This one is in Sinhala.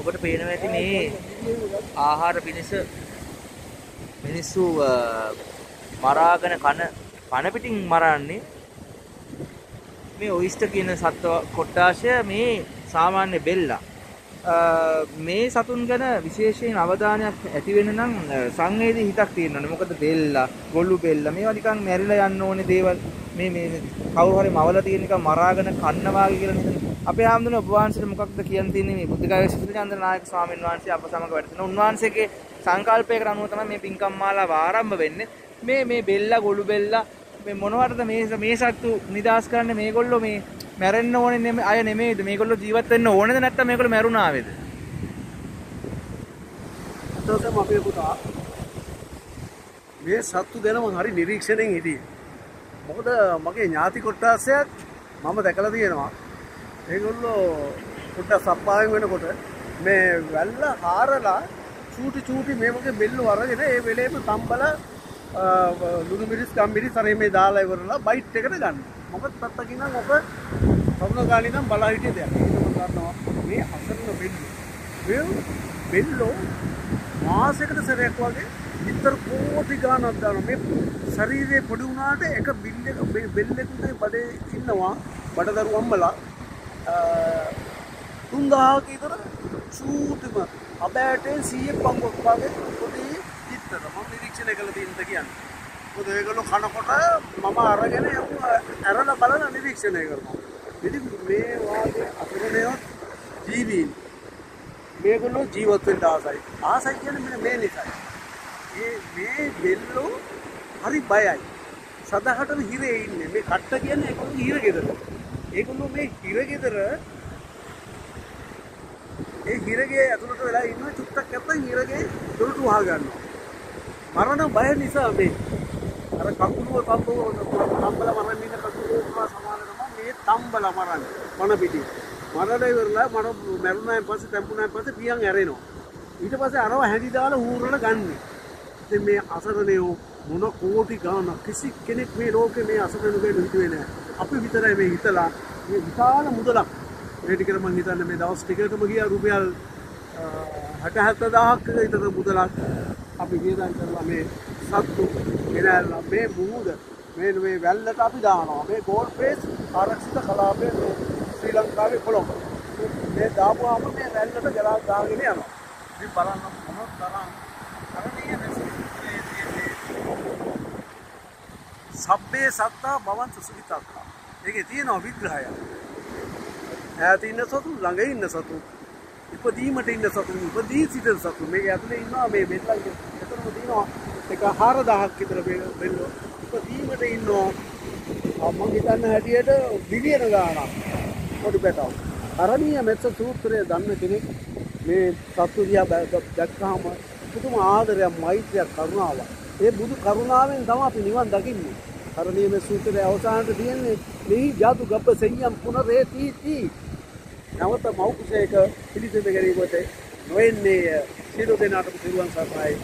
ඔබට පේනවා ඇති මේ ආහාර පිණිස මිනිස්සු අ, මරාගෙන කන කන පිටින් මරන්නේ මේ ඔයිස්ටර් කියන සත්ව කොට්ටාශය මේ සාමාන්‍ය බෙල්ලා. අ, මේ සතුන් ගැන විශේෂයෙන් අවධානයක් ඇති වෙන්න නම් අ, සංවේදී හිතක් තියෙන්න ඕනේ. මොකද බෙල්ලා, ගොළු බෙල්ලා මේවා නිකන් මැරිලා යන්න ඕනේ දේවල්. මේ මේ කවුරු හරි මවලා තියෙන නිකන් මරාගෙන කන්න වාගේ කියලා නේද? අපේ ආම්දුන ඔබ වහන්සේට මොකක්ද කියන්න තියෙන්නේ මේ බුද්ධගාමී සිද්ධාන්ත නායක ස්වාමීන් වහන්සේ අප සමග වැඩ සිටින උන්වහන්සේගේ සංකල්පයකට අනුව තමයි මේ පින්කම් මාලාව ආරම්භ වෙන්නේ. මේ මේ බෙල්ලා ගොළු බෙල්ලා මේ මොනවටද මේ මේ සත්තු නිදාස් කරන්නේ මේගොල්ලෝ මේ මැරෙන්න ඕනේ නෙමෙයි අය නෙමෙයිද මේගොල්ලෝ ජීවත් වෙන්න ඕනේද නැත්නම් මේගොල්ලෝ මැරුණාවේද අතවසම අපේ පුතා මේ සත්තු ගැන මං හරි නිරීක්ෂණයෙන් හිටියේ. මොකද මගේ ඥාති කොට්ටාසයක් මම දැකලා තියෙනවා. ඒගොල්ලෝ පොඩ්ඩක් සප්පායෙන් වෙනකොට මේ වැල්ල හාරලා චූටි චූටි මේ වගේ බෙල්ල අරගෙන ඒ වෙලේම තම්බල ලුණු මිරිස් ගම් මිරිස් අර මේ දාලා ඉවරලා බයිට් එකට ගන්න. මොකද තත්තකින් නම් ඔබ තරුණ කාලේ නම් බලා හිටිය දෙයක්. ඒක මම දන්නවා. මේ අසරණ බෙල්ල. මේ බෙල්ලෝ මාසයකට සැරයක් වගේ විතර කෝටි ගානක් දානවා මේ ශරීරයේ පොඩි වුණාට එක බිල්ලෙක බෙල්ලෙකුට බඩේ ඉන්නවා බඩදරු අම්මලා තුන් දහක විතර චූටිම අබෑටේ සීය පංගොක් වගේ පොඩි චිත්තර මම නිරීක්ෂණය කළ තියෙනද කියන්නේ මොකද ඒගොල්ලෝ කනකොට මම අරගෙන ඇරලා බලලා නිරීක්ෂණය කරනවා ඉතින් මේ වාගේ අතුරුණයොත් ජීවීන් මේගොල්ලෝ ජීවත් වෙන්න ආසයි. ආසයි කියන්නේ මෙන්න මේ නිසායි. මේ මේ බෙල්ලෝ හරි බයයි. සදාහටම හිරේ ඉන්නේ. මේ කට්ට කියන්නේ ඒගොල්ලෝ හිර ගෙදර. ඒගොල්ලෝ මේ හිර ගෙදර ඒ හිරගේ ඇතුළට වෙලා ඉන්න චුට්ටක් නැත්නම් හිරගේ දොරටු වහ ගන්නවා. මරණ බය නිසා මේ අර කකුලුව තම්බුව තම්බල මරන්න ඉන්න කකුලුව සමාන තමයි මේ තම්බල මරන්නේ. පණ පිටි. මරණ ඉවරලා මට මැරුණාන් පස්සේ තැම්පුණාන් පස්සේ පියන් ඇරෙනවා. ඊට පස්සේ අරව හැදි දාලා ඌරන ගන්න. ඉතින් මේ අසරණයෝ මොන කෝටි ගාණක් කිසි කෙනෙක් මේ ලෝකේ මේ අසරණ වෙන්න හිතුවේ නෑ. අපි විතරයි මේ හිතලා. මේ විශාල මුදලක්. මේ ටිකට මම හිතන්නේ මේ දවස් ටිකකම ගියා රුපියල් 67000ක් විතර මුදලක්. අපි වියදම් කරලා මේ සත්තු ගෙනල්ලා මේ මුහුද මේ මේ වැල්ලට අපි දානවා. මේ ගෝල් ෆේස් ආරක්ෂිත කලාපයේ මේ ශ්‍රී ලංකාවේ කොළඹ. මේ දාපුවාම මේ වැල්ලට ගලා දාගෙන යනවා. ඉතින් බලන්න මොන තරම් කරණීය රැස්කේ සබ්බේ සත්තා භවන්ත සුඛිතත්තා ඒකේ තියෙනවා විග්‍රහය. ඈත ඉන්න සතු ළඟ ඉන්න සතු ඉපදීමට ඉන්න සතු ඉපදී සිටින සතු මේක ඇතුලේ ඉන්නවා මේ බෙල්ලන් එතනම තියෙනවා එක 4000ක් විතර බෙල්ලෝ. ඉපදීමට ඉන්නවා. මම හිතන්න හැටියට බිලියන ගාණක් පොඩි පැටව. අරණීය මෙත්ස සූත්‍රය දන්න කෙනෙක් මේ සත්තු දිහා දැක්කහම පුදුම ආදරයක් මෛත්‍රියක් කරුණාවක්. ඒ බුදු කරුණාවෙන් තමයි අපි නිවන් දකින්නේ. අරණීය මෙත්ස සූත්‍රයේ අවසානයේ තියෙන්නේ මෙහි ජාතු ගබ්බ සෙය්‍යම් පුනරේති නැවත මෞකුසයක පිළිසඳ ගැනීමට නොවෙන්නේ සියලු දෙනාටම සිරුවන් සරණයි.